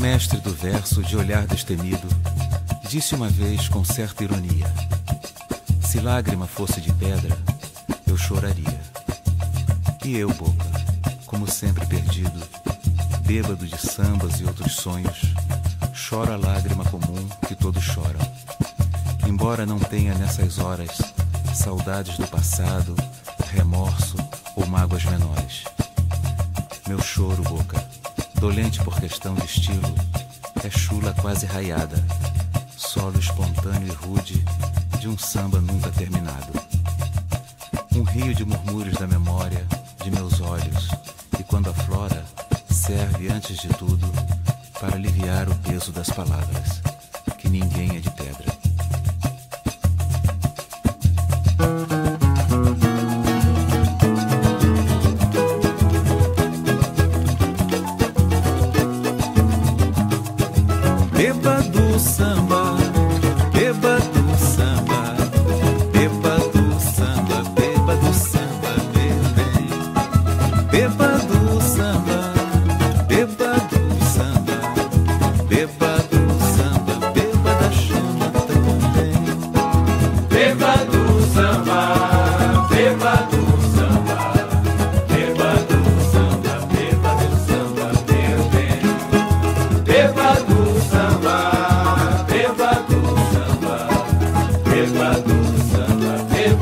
mestre do verso, de olhar destemido, disse uma vez com certa ironia: Se lágrima fosse de pedra, eu choraria. E eu, boca, como sempre perdido, bêbado de sambas e outros sonhos, choro a lágrima comum que todos choram. Embora não tenha nessas horas saudades do passado, remorso ou mágoas menores. Meu choro, boca, dolente por questão de estilo, é chula quase raiada, solo espontâneo e rude de um samba nunca terminado. Um rio de murmúrios da memória, de meus olhos, e quando aflora, serve antes de tudo para aliviar o peso das palavras, que ninguém é de pedra. coração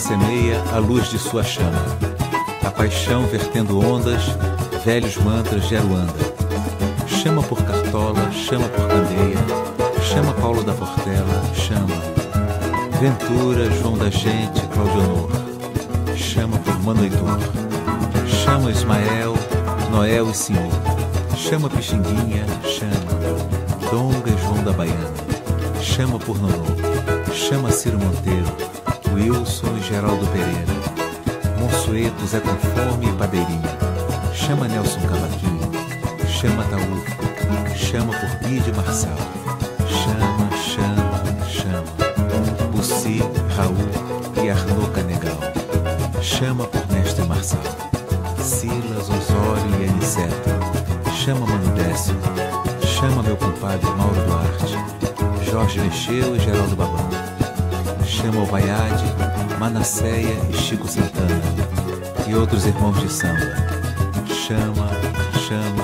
semeia a luz de sua chama. A paixão vertendo ondas, velhos mantras de Aruanda. Chama por Cartola, chama por Candeia, chama Paulo da Portela, chama. Ventura, João da Gente, Claudio Honor. Chama por Mano Heitor. Chama Ismael, Noel e Senhor. Chama Pixinguinha, chama. Donga e João da Baiana. Chama por Nonô. Chama Ciro Monteiro. Wilson e Geraldo Pereira. Monsueto, Zé Conforme e Padeirinha. Chama Nelson Cavaquinho. Chama Taúfo. Chama por Bide Marçal. Chama, chama, chama. Bussi, Raul e Arnaud Canegal. Chama por Mestre Marçal. Silas, Osório e Aniceto. Chama Mano Décio. Chama meu compadre Mauro Duarte. Jorge Mexeu e Geraldo Babão chama Vaiade, Manasseia e Chico Santana e outros irmãos de samba. Chama, chama.